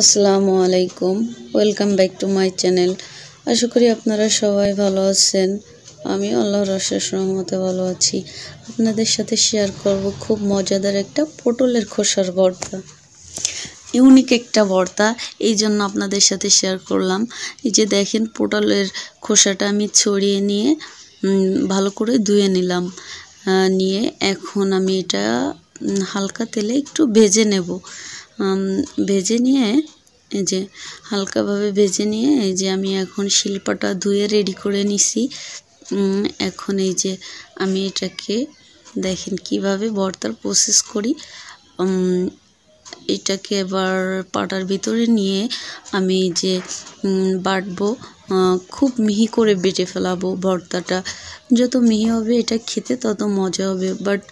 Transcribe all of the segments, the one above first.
আসসালামু আলাইকুম। Welcome back to my channel আশা করি আপনারা সবাই ভালো আছেন। আমি আল্লাহর অশেষ রহমতে ভালো আছি। আপনাদের সাথে শেয়ার করব খুব মজাদার একটা পটলের খোসার ভর্তা। ইউনিক একটা ভর্তা। এই জন্য আপনাদের সাথে শেয়ার করলাম। এই যে দেখেন পটলের খোসাটা আমি ছড়িয়ে নিয়ে ভালো করে ধুয়ে নিলাম। নিয়ে এখন আমি এটা হালকা তেলে একটু ভেজে নেব। ভেজে নিয়ে এই যে হালকাভাবে ভেজে নিয়ে এই যে আমি এখন শিল্পাটা ধুয়ে রেডি করে নিছি। এখন এই যে আমি এটাকে দেখেন কীভাবে ভর্তার প্রসেস করি। এটাকে এবার পাটার ভিতরে নিয়ে আমি যে বাটবো। খুব মিহি করে বেটে ফেলাবো ভর্তাটা যত মিহি হবে, এটা খেতে তত মজা হবে। বাট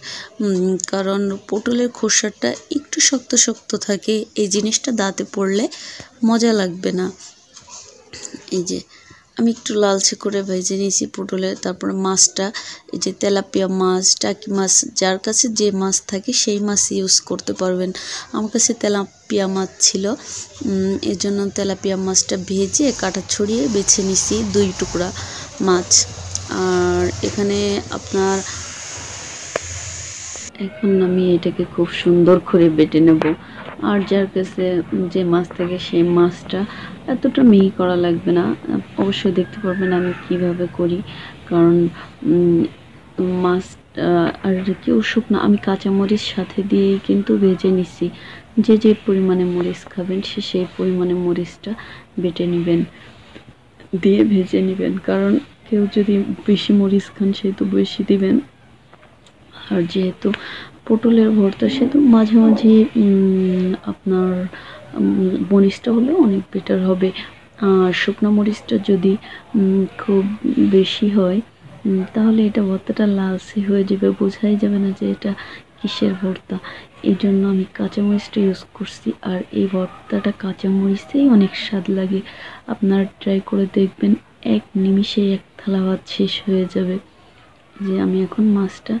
কারণ পটলের খোসাটা একটু শক্ত শক্ত থাকে, এই জিনিসটা দাঁতে পড়লে মজা লাগবে না। এই যে, আমি একটু লালচে করে ভেজে নিয়েছি পটলে, তারপরে মাছটা, এই যে তেলাপিয়া মাছ, টাকি মাছ, যার কাছে যে মাছ থাকে, সেই মাছ ইউজ করতে পারবেন। আমার কাছে তেলাপিয়া মাছ ছিল এই জন্য তেলাপিয়া মাছটা ভেজে, কাটা ছড়িয়ে বেছে নিছি দুই টুকরা মাছ। আর এখানে আপনার এখন আমি এটাকে খুব সুন্দর করে বেটে নেব। আর যার কাছে যে মাছ থাকে সেই মাছটা এতটা মিহি করা লাগবে না। অবশ্যই দেখতে পারবেন আমি কীভাবে করি। কারণ মাছটা আর কেউ শুকনো আমি কাঁচামরিচ সাথে দিয়েই কিন্তু ভেজে নিছি। যে যে পরিমাণে মরিচ খাবেন, সে সেই পরিমাণে মরিচটা বেটে নেবেন। দিয়ে ভেজে নেবেন। কারণ কেউ যদি বেশি মরিচ খান সেহেতু বেশি দিবেন। আর যেহেতু পটলের ভর্তা সেহেতু মাঝে মাঝে আপনার মরিচটা হলে অনেক বেটার হবে। আর শুকনো মরিচটা যদি খুব বেশি হয় তাহলে এটা ভর্তাটা লালচে হয়ে যাবে, বোঝাই যাবে না যে এটা কিসের ভর্তা। এই জন্য আমি কাঁচামরিচটা ইউজ করছি, আর এই ভর্তাটা কাঁচামরিচেই অনেক স্বাদ লাগে। আপনারা ট্রাই করে দেখবেন। এক নিমিষে এক থালা ভাত শেষ হয়ে যাবে। যে আমি এখন মাছটা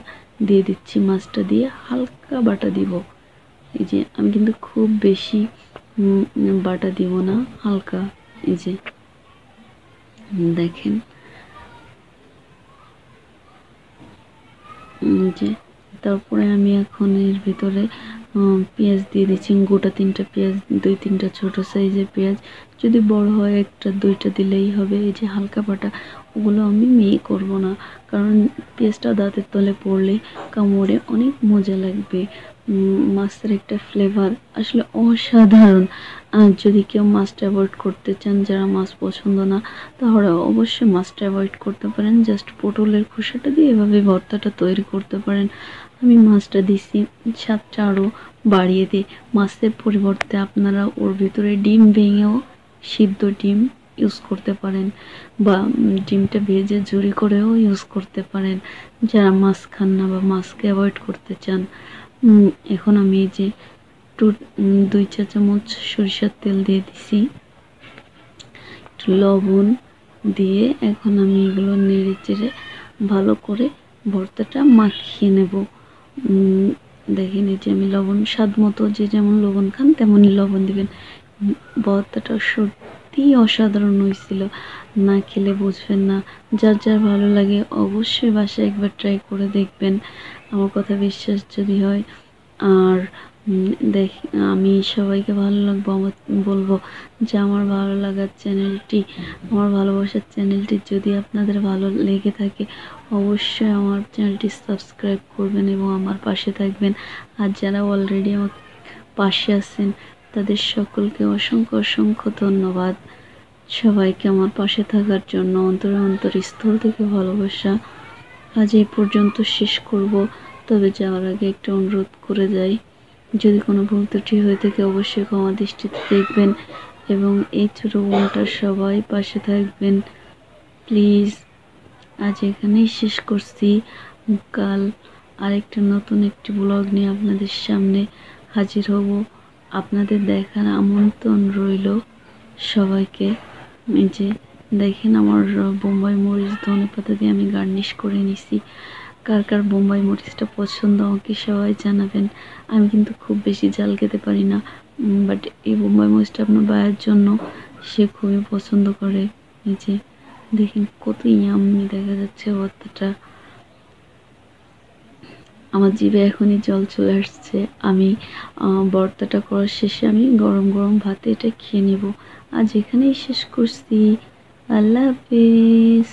দিয়ে দিচ্ছি, মাছটা দিয়ে হালকা বাটা দিব। এই যে আমি কিন্তু খুব বেশি বাটা দিব না, হালকা। এই যে দেখেন। যে তারপরে আমি এখন এর ভিতরে পেঁয়াজ দিয়ে দিচ্ছি। গোটা তিনটা পেঁয়াজ, দুই তিনটা ছোট সাইজের পেঁয়াজ। যদি বড় হয়, একটা, দুইটা দিলেই হবে। এই যে হালকা বাটা, ওগুলো আমি মেয়ে করব না। কারণ পেঁয়াজটা দাঁতের তলে পড়লে কামড়ে অনেক মজা লাগবে। মাছের একটা ফ্লেভার আসলে অসাধারণ। আর যদি কেউ মাছটা অ্যাভয়েড করতে চান, যারা মাছ পছন্দ না, তাহলে অবশ্যই মাছটা অ্যাভয়েড করতে পারেন। জাস্ট পটলের খোসাটা দিয়ে এভাবে ভর্তাটা তৈরি করতে পারেন। আমি মাছটা দিছি, স্বাদটা আরও বাড়িয়ে দিই মাছের পরিবর্তে আপনারা ওর ভিতরে ডিম ভেঙেও সিদ্ধ ডিম ইউজ করতে পারেন বা ডিমটা ভেজে ঝুরি করেও ইউজ করতে পারেন। যারা মাছ খান না বা মাছকে অ্যাভয়েড করতে চান এখন আমি এই যে টু দুই চা চামচ সরিষার তেল দিয়ে দিছি। একটু লবণ দিয়ে এখন আমি এগুলো নেড়ে চেড়ে ভালো করে ভর্তাটা মাখিয়ে নেব। দেখেন যে আমি লবণ স্বাদ মতো যে যেমন লবণ খান, তেমনই লবণ দিবেন। ভর্তাটা সত্যি অসাধারণ হয়েছিল না খেলে বুঝবেন না। যার যার ভালো লাগে অবশ্যই বাসায় একবার ট্রাই করে দেখবেন। আমার কথা বিশ্বাস যদি হয়। আর দেখ, আমি সবাইকে ভালো লাগবো, আমার বলব যে আমার ভালো লাগার চ্যানেলটি, আমার ভালোবাসার চ্যানেলটি যদি আপনাদের ভালো লেগে থাকে, অবশ্যই আমার চ্যানেলটি সাবস্ক্রাইব করবেন এবং আমার পাশে থাকবেন। আর যারা অলরেডি আমার পাশে আছেন, তাদের সকলকে অসংখ্য অসংখ্য ধন্যবাদ। সবাইকে আমার পাশে থাকার জন্য অন্তরে অন্তরস্থল থেকে ভালোবাসা। আজ এই পর্যন্ত শেষ করব, তবে যাওয়ার আগে একটা অনুরোধ করে যাই। যদি কোনো ভুল ত্রুটি হয়ে থাকে, অবশ্যই ক্ষমা দৃষ্টিতে দেখবেন এবং এই ছোটো বোনটার সবাই পাশে থাকবেন। প্লিজ, আজ এখানেই শেষ করছি। কাল আরেকটা নতুন একটি ব্লগ নিয়ে আপনাদের সামনে হাজির হব। আপনাদের দেখার আমন্ত্রণ রইল সবাইকে। যে দেখেন আমার বোম্বাই মরিচ ধনে পাতা দিয়ে আমি গার্নিশ করে নিছি। কার কার বোম্বাই মরিচটা পছন্দ আমাকে সবাই জানাবেন। আমি কিন্তু খুব বেশি জাল খেতে পারি না বাট এই বোম্বাই মরিচটা আপনার বায়ের জন্য সে খুবই পছন্দ করে। এই যে, দেখেন কত ইয়াম্মি দেখা যাচ্ছে ভর্তাটা। আমার জিভে এখনই জল চলে আসছে। আমি ভর্তাটা করার শেষে আমি গরম গরম ভাতে এটা খেয়ে নেব। আজ এখানেই শেষ করছি। আল্লাহ হাফিজ।